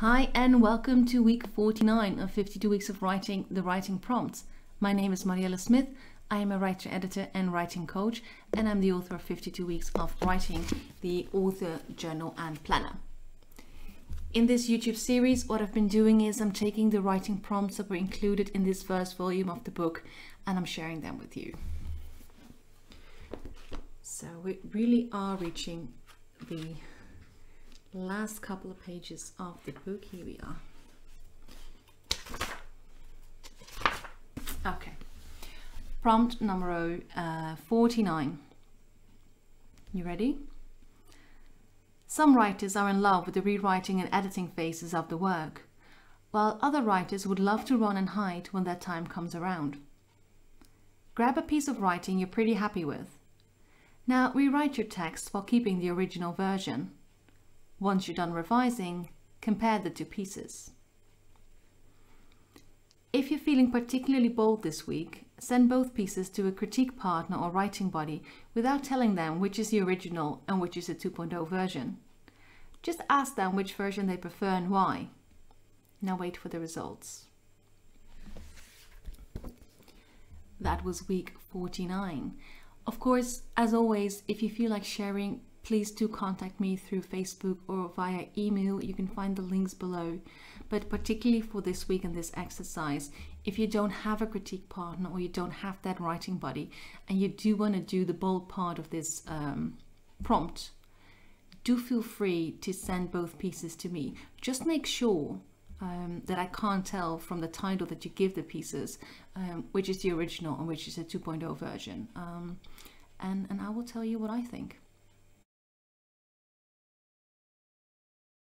Hi and welcome to week 49 of 52 weeks of writing the writing prompts. My name is Mariëlle Smith. I am a writer, editor and writing coach and I'm the author of 52 weeks of writing the author journal and planner. In this YouTube series, what I've been doing is I'm taking the writing prompts that were included in this first volume of the book and I'm sharing them with you. So we really are reaching the last couple of pages of the book. Here we are. Okay. Prompt number uh, 49. You ready? Some writers are in love with the rewriting and editing phases of the work, while other writers would love to run and hide when that time comes around. Grab a piece of writing you're pretty happy with. Now rewrite your text while keeping the original version. Once you're done revising, compare the two pieces. If you're feeling particularly bold this week, send both pieces to a critique partner or writing buddy without telling them which is the original and which is the 2.0 version. Just ask them which version they prefer and why. Now wait for the results. That was week 49. Of course, as always, if you feel like sharing please do contact me through Facebook or via email. You can find the links below. But particularly for this week and this exercise, if you don't have a critique partner or you don't have that writing buddy and you do want to do the bold part of this um, prompt, do feel free to send both pieces to me. Just make sure um, that I can't tell from the title that you give the pieces, um, which is the original and which is the 2.0 version. Um, and, and I will tell you what I think.